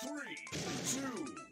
Three, two,